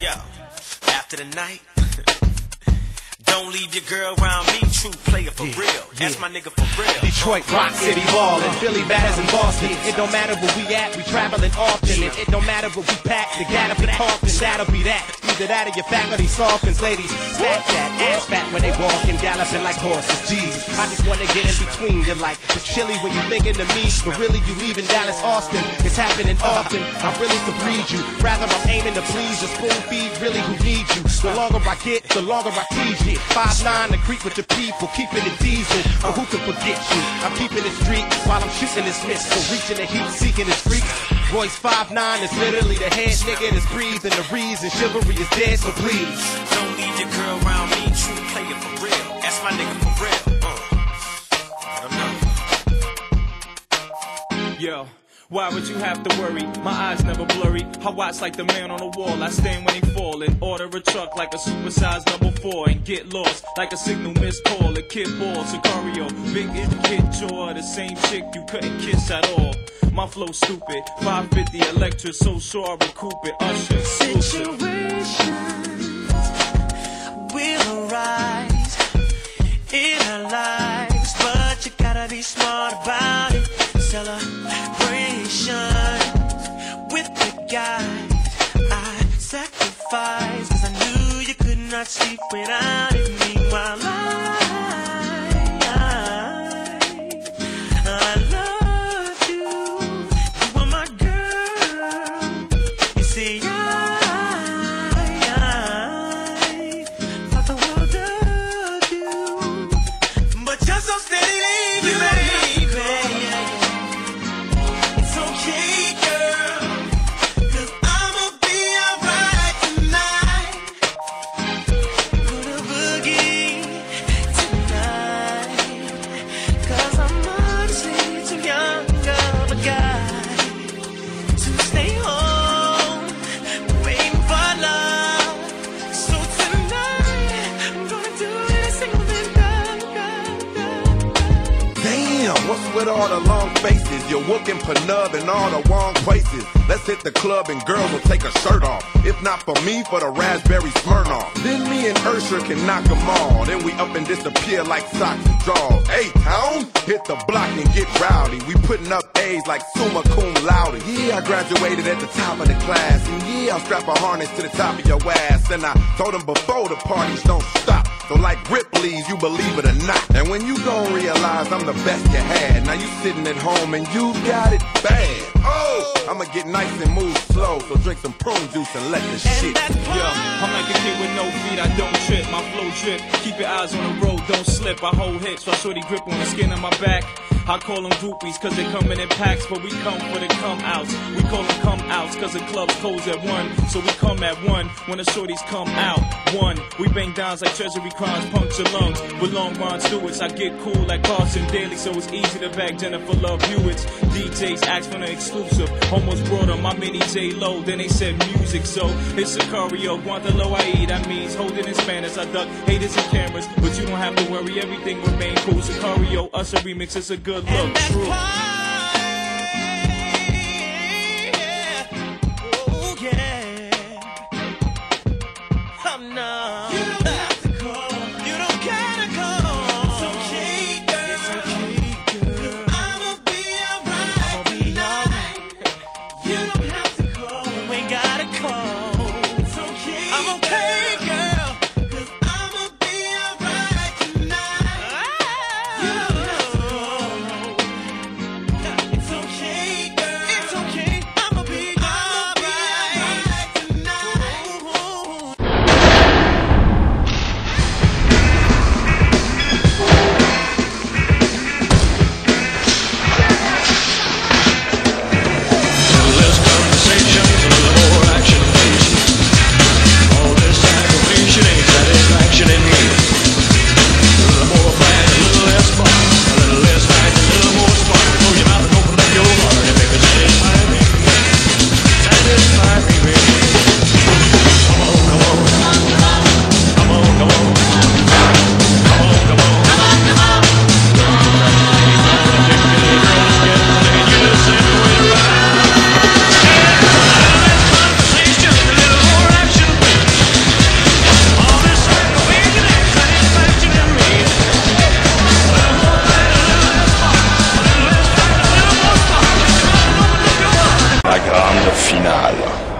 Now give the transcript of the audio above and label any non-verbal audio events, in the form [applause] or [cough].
Yo, after the night, [laughs] don't leave your girl around me. True player for Yeah, real. That's yeah. my nigga for real. Detroit, Rock City, ballin', Philly, batters, and Boston. It don't matter where we at, we traveling often. It, it don't matter what we pack, the gat up and Compton, that'll be that. Either that or your faculty softens, ladies. Snap that, ass fat when they walking, galloping like horses. Jeez, I just wanna get in between. You're like, it's chilly when you thinking of me, but really you leaving Dallas, Austin. It's happening often. I really could read you. Rather I'm aiming to please, a spoon feed really who needs you. The longer I get, the longer I tease you. Five nine to creep with the people, keeping it diesel. But who can forget you? I'm keeping it street while I'm shooting this missile, reaching the heat, seeking the streets. Royce five nine is literally the head nigga that's breathing. The reason chivalry is dead, so please. Don't leave your girl around me. True player for real. That's my nigga for real. Why would you have to worry? My eyes never blurry. I watch like the man on the wall. I stand when he fall and order a truck like a supersized number four and get lost like a signal missed call. A kid ball, Sicario, big is kid jaw, the same chick you couldn't kiss at all. My flow stupid, 550 electric, so sure I recoup it. Usher, situations will arise in our lives, but you gotta be smart about it. Celebration sleep without it. All the long faces? You're looking penub in all the wrong places. Let's hit the club and girls will take a shirt off. If not for me, for the raspberry Smirnoff. Then me and Usher can knock 'em all. Then we up and disappear like socks and draws. Hey, town, hit the block and get rowdy. We putting up A's like summa cum laude. Yeah, I graduated at the top of the class. And yeah, I'll strap a harness to the top of your ass. And I told them before the parties don't stop. So like Ripley's, you believe it or not. And when you I'm the best you had. Now you sitting at home and you got it bad. Oh, I'ma get nice and move slow. So drink some prune juice and let the shit Yeah, I'm like a kid with no feet, I don't trip, my flow drip. Keep your eyes on the road, don't slip. I hold hits, while shorty grip on the skin of my back. I call them groupies cause they coming in packs, but we come for the come outs. We call them come outs cause the club's close at one. So we come at one when the shorties come out. One, we bang downs like treasury crimes, puncture lungs. With long Rod Stewart's, I get cool like Carson Daly, so it's easy to bag Jennifer Love Hewitts. DJs ask for the exclusive. Almost brought on my mini J Lo, then they said music, so it's Sicario, Guantalo I That means holding in Spanish. I duck haters and cameras, but you don't have to worry, everything remain cool. Sicario, a remix, it's a good good look. True. Oh, yeah. I'm not. finale.